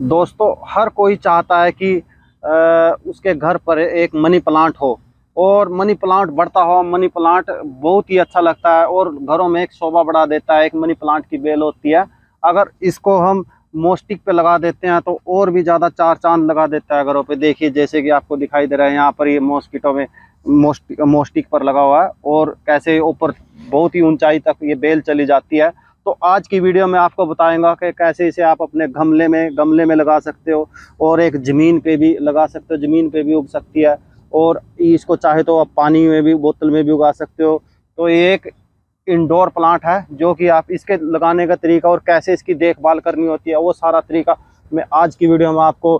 दोस्तों, हर कोई चाहता है कि उसके घर पर एक मनी प्लांट हो। और मनी प्लांट बढ़ता हो, मनी प्लांट बहुत ही अच्छा लगता है और घरों में एक शोभा बढ़ा देता है, एक मनी प्लांट की बेल होती है। अगर इसको हम मोस्टिक पे लगा देते हैं तो और भी ज़्यादा चार चाँद लगा देता है घरों पे। देखिए, जैसे कि आपको दिखाई दे रहा है, यहाँ पर ये मॉस्किटो में मोस्टिक मोस्टिक पर लगा हुआ है और कैसे ऊपर बहुत ही ऊंचाई तक ये बेल चली जाती है। तो आज की वीडियो में आपको बताएँगा कि कैसे इसे आप अपने गमले में गमले में लगा सकते हो और एक ज़मीन पे भी लगा सकते हो, ज़मीन पे भी उग सकती है और इसको चाहे तो आप पानी में भी, बोतल में भी उगा सकते हो। तो ये एक इंडोर प्लांट है जो कि आप इसके लगाने का तरीका और कैसे इसकी देखभाल करनी होती है, वो सारा तरीका मैं आज की वीडियो में आपको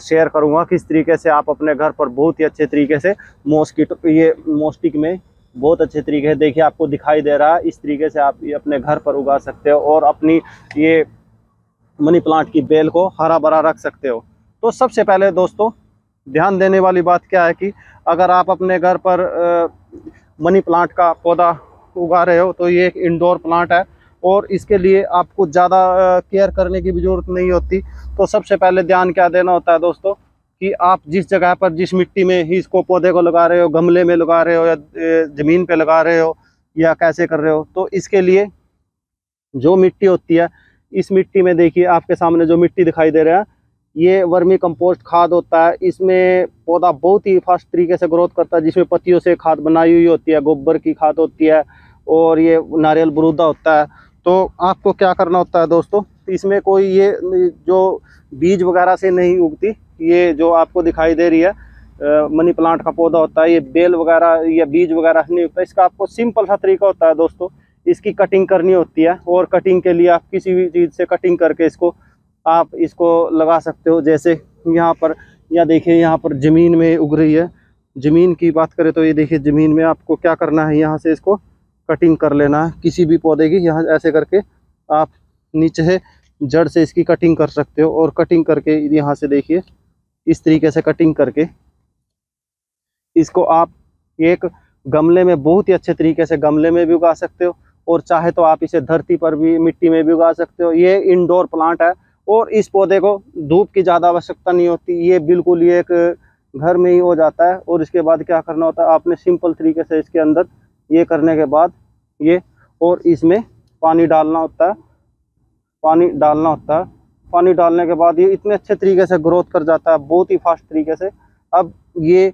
शेयर करूँगा किस तरीके से आप अपने घर पर बहुत ही अच्छे तरीके से मॉस्किटो, ये मोस्टिक में बहुत अच्छे तरीके से देखिए आपको दिखाई दे रहा है। इस तरीके से आप ये अपने घर पर उगा सकते हो और अपनी ये मनी प्लांट की बेल को हरा भरा रख सकते हो। तो सबसे पहले दोस्तों, ध्यान देने वाली बात क्या है कि अगर आप अपने घर पर मनी प्लांट का पौधा उगा रहे हो तो ये एक इंडोर प्लांट है और इसके लिए आपको ज़्यादा केयर करने की भी ज़रूरत नहीं होती। तो सबसे पहले ध्यान क्या देना होता है दोस्तों? कि आप जिस जगह पर, जिस मिट्टी में ही इसको पौधे को लगा रहे हो, गमले में लगा रहे हो या ज़मीन पे लगा रहे हो या कैसे कर रहे हो तो इसके लिए जो मिट्टी होती है, इस मिट्टी में देखिए आपके सामने जो मिट्टी दिखाई दे रहा है, ये वर्मी कंपोस्ट खाद होता है। इसमें पौधा बहुत ही फास्ट तरीके से ग्रोथ करता है, जिसमें पत्तियों से खाद बनाई हुई होती है, गोबर की खाद होती है, और ये नारियल बरूदा होता है। तो आपको क्या करना होता है दोस्तों? इसमें कोई ये जो बीज वगैरह से नहीं उगती, ये जो आपको दिखाई दे रही है मनी प्लांट का पौधा होता है, ये बेल वगैरह, या बीज वगैरह नहीं उगता। इसका आपको सिंपल सा तरीका होता है दोस्तों, इसकी कटिंग करनी होती है और कटिंग के लिए आप किसी भी चीज़ से कटिंग करके इसको, आप इसको लगा सकते हो। जैसे यहाँ पर, या देखिए यहाँ पर ज़मीन में उग रही है। ज़मीन की बात करें तो ये देखिए ज़मीन में आपको क्या करना है, यहाँ से इसको कटिंग कर लेना है, किसी भी पौधे की, यहाँ ऐसे करके आप नीचे से जड़ से इसकी कटिंग कर सकते हो और कटिंग करके यहाँ से देखिए, इस तरीके से कटिंग करके इसको आप एक गमले में बहुत ही अच्छे तरीके से गमले में भी उगा सकते हो और चाहे तो आप इसे धरती पर भी, मिट्टी में भी उगा सकते हो। ये इंडोर प्लांट है और इस पौधे को धूप की ज़्यादा आवश्यकता नहीं होती, ये बिल्कुल ये एक घर में ही हो जाता है और इसके बाद क्या करना होता है, आपने सिंपल तरीके से इसके अंदर ये करने के बाद ये और इसमें पानी डालना होता है। पानी डालना होता है। पानी डालने के बाद ये इतने अच्छे तरीके से ग्रोथ कर जाता है बहुत ही फास्ट तरीके से। अब ये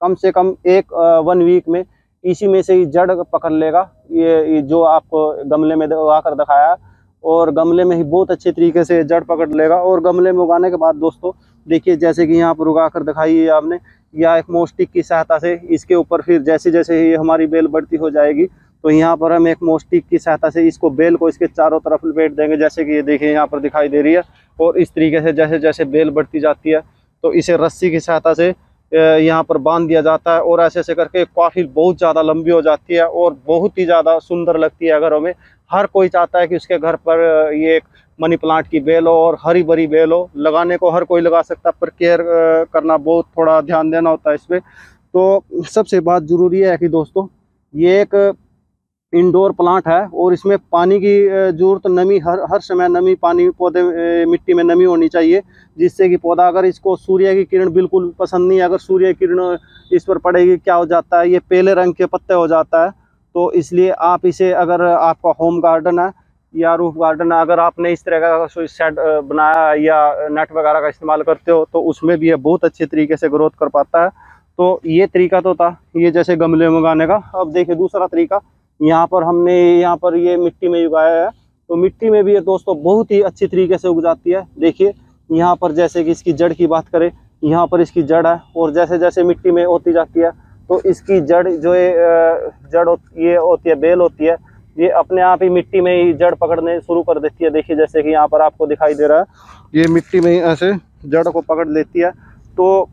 कम से कम एक वन वीक में इसी में से ही जड़ पकड़ लेगा। ये, जो आपको गमले में उगा कर दिखाया और गमले में ही बहुत अच्छे तरीके से जड़ पकड़ लेगा। और गमले में उगाने के बाद दोस्तों देखिए जैसे कि यहाँ पर उगा कर दिखाई है आपने या एक मोस्टिक की सहायता से इसके ऊपर फिर जैसे जैसे ही हमारी बेल बढ़ती हो जाएगी तो यहाँ पर हम एक मोस्टिक की सहायता से इसको बेल को इसके चारों तरफ़ लपेट देंगे, जैसे कि ये देखिए यहाँ पर दिखाई दे रही है। और इस तरीके से जैसे जैसे बेल बढ़ती जाती है तो इसे रस्सी की सहायता से यहाँ पर बाँध दिया जाता है और ऐसे ऐसे करके काफ़ी बहुत ज़्यादा लंबी हो जाती है और बहुत ही ज़्यादा सुंदर लगती है घरों में हर कोई चाहता है कि उसके घर पर ये एक मनी प्लांट की बेल हो और हरी भरी बेल हो, लगाने को हर कोई लगा सकता है, पर केयर करना बहुत थोड़ा ध्यान देना होता है इसमें। तो सबसे बात ज़रूरी है कि दोस्तों, ये एक इंडोर प्लांट है और इसमें पानी की ज़रूरत नमी हर हर समय नमी पानी, पौधे मिट्टी में नमी होनी चाहिए, जिससे कि पौधा, अगर इसको सूर्य की किरण बिल्कुल पसंद नहीं है, अगर सूर्य की किरण इस पर पड़ेगी, क्या हो जाता है, ये पीले रंग के पत्ते हो जाता है तो इसलिए आप इसे, अगर आपका होम गार्डन है या रूफ गार्डन है, अगर आपने इस तरह का सेट बनाया या नेट वगैरह का इस्तेमाल करते हो तो उसमें भी ये बहुत अच्छे तरीके से ग्रोथ कर पाता है। तो ये तरीका तो था, ये जैसे गमले में उगाने का। अब देखिए दूसरा तरीका यहाँ पर हमने यहाँ पर ये मिट्टी में उगाया है। तो मिट्टी में भी ये दोस्तों बहुत ही अच्छी तरीके से उग जाती है। देखिए, यहाँ पर जैसे कि इसकी जड़ की बात करें, यहाँ पर इसकी जड़ है और जैसे जैसे मिट्टी में होती जाती है तो इसकी जड़ जो है जड़ ये होती है, बेल होती है, ये अपने आप ही मिट्टी में ही जड़ पकड़ने शुरू कर देती है। देखिए, जैसे कि यहाँ पर आपको दिखाई दे रहा है, ये मिट्टी में ही ऐसे जड़ को पकड़ लेती है। तो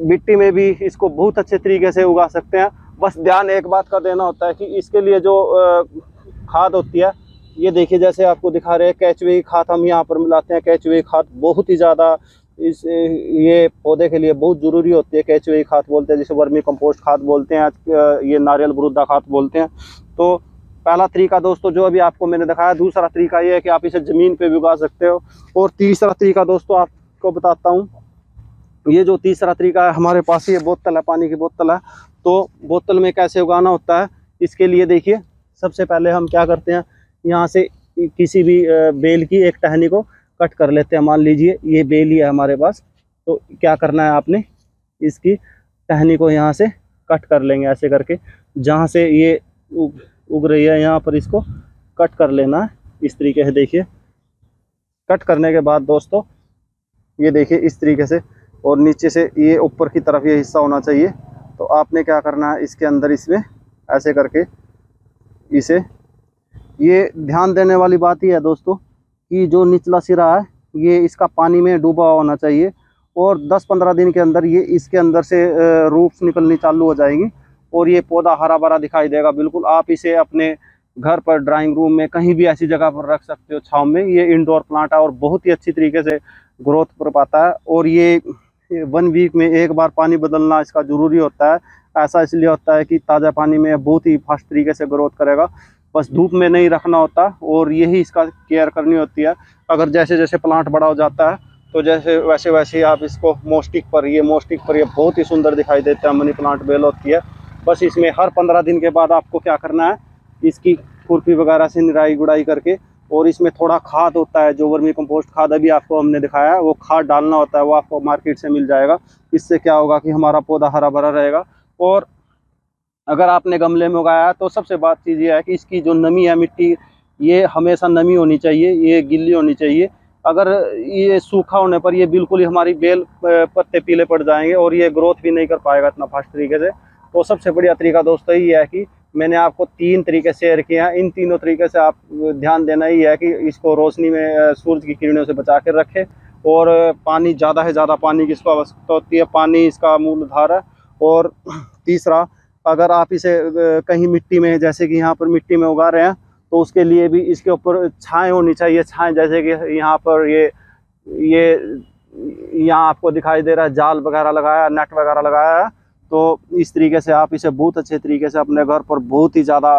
मिट्टी में भी इसको बहुत अच्छे तरीके से उगा सकते हैं। बस ध्यान एक बात का देना होता है कि इसके लिए जो खाद होती है, ये देखिए जैसे आपको दिखा रहे हैं, कैचवे खाद हम यहाँ पर मिलाते हैं। कैचवे खाद बहुत ही ज़्यादा इस ये पौधे के लिए बहुत ज़रूरी होती है। कैचुए खाद बोलते हैं, जिसे वर्मी कंपोस्ट खाद बोलते हैं ये नारियल बरूदा खाद बोलते हैं। तो पहला तरीका दोस्तों, जो अभी आपको मैंने दिखाया, दूसरा तरीका ये है कि आप इसे ज़मीन पर भी उगा सकते हो। और तीसरा तरीका दोस्तों, आपको बताता हूँ, ये जो तीसरा तरीका है, हमारे पास ये बोतल है, पानी की बोतल है। तो बोतल में कैसे उगाना होता है, इसके लिए देखिए, सबसे पहले हम क्या करते हैं, यहाँ से किसी भी बेल की एक टहनी को कट कर लेते हैं। मान लीजिए, ये बेल ही है हमारे पास तो क्या करना है आपने, इसकी टहनी को यहाँ से कट कर लेंगे ऐसे करके। जहाँ से ये उग उग रही है, यहाँ पर इसको कट कर लेना है, इस तरीके से देखिए। कट करने के बाद दोस्तों, ये देखिए इस तरीके से, और नीचे से ये ऊपर की तरफ़ ये हिस्सा होना चाहिए। तो आपने क्या करना है इसके अंदर इसमें ऐसे करके इसे, ये ध्यान देने वाली बात ही है दोस्तों कि जो निचला सिरा है, ये इसका पानी में डूबा होना चाहिए और 10-15 दिन के अंदर ये इसके अंदर से रूप्स निकलनी चालू हो जाएँगी और ये पौधा हरा भरा दिखाई देगा। बिल्कुल आप इसे अपने घर पर ड्राइंग रूम में, कहीं भी ऐसी जगह पर रख सकते हो छाँव में। ये इंडोर प्लांट है और बहुत ही अच्छी तरीके से ग्रोथ कर पाता है और ये वन वीक में एक बार पानी बदलना इसका ज़रूरी होता है। ऐसा इसलिए होता है कि ताज़ा पानी में बहुत ही फास्ट तरीके से ग्रोथ करेगा। बस धूप में नहीं रखना होता और यही इसका केयर करनी होती है। अगर जैसे जैसे प्लांट बड़ा हो जाता है तो जैसे वैसे वैसे आप इसको मोस्टिक पर, ये मोस्टिक पर ये बहुत ही सुंदर दिखाई देता है। मनी प्लांट बेल होती है। बस इसमें हर पंद्रह दिन के बाद आपको क्या करना है, इसकी खुरपी वगैरह से निराई गुड़ाई करके और इसमें थोड़ा खाद होता है, जो वर्मी कंपोस्ट खाद अभी आपको हमने दिखाया है, वो खाद डालना होता है, वो आपको मार्केट से मिल जाएगा। इससे क्या होगा कि हमारा पौधा हरा भरा रहेगा। और अगर आपने गमले में उगाया तो सबसे बात चीज़ ये है कि इसकी जो नमी है मिट्टी, ये हमेशा नमी होनी चाहिए, ये गिल्ली होनी चाहिए। अगर ये सूखा होने पर ये बिल्कुल ही हमारी बेल पत्ते पीले पड़ जाएँगे और ये ग्रोथ भी नहीं कर पाएगा इतना फास्ट तरीके से। तो सबसे बढ़िया तरीका दोस्तों ये है कि मैंने आपको तीन तरीके शेयर किए हैं। इन तीनों तरीके से आप ध्यान देना ही है कि इसको रोशनी में सूरज की किरणों से बचा कर रखें और पानी, ज़्यादा से ज़्यादा पानी की इसको आवश्यकता होती है। पानी इसका मूल धार है। और तीसरा, अगर आप इसे कहीं मिट्टी में, जैसे कि यहाँ पर मिट्टी में उगा रहे हैं तो उसके लिए भी इसके ऊपर छाएँ होनी चाहिए। छाएँ जैसे कि यहाँ पर ये ये, यहाँ आपको दिखाई दे रहा है, जाल वगैरह लगाया, नेट वगैरह लगाया है। तो इस तरीके से आप इसे बहुत अच्छे तरीके से अपने घर पर बहुत ही ज़्यादा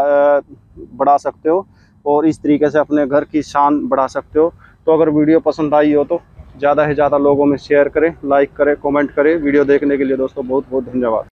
बढ़ा सकते हो और इस तरीके से अपने घर की शान बढ़ा सकते हो। तो अगर वीडियो पसंद आई हो तो ज़्यादा से ज़्यादा लोगों में शेयर करें लाइक करें कमेंट करें। वीडियो देखने के लिए दोस्तों बहुत बहुत धन्यवाद।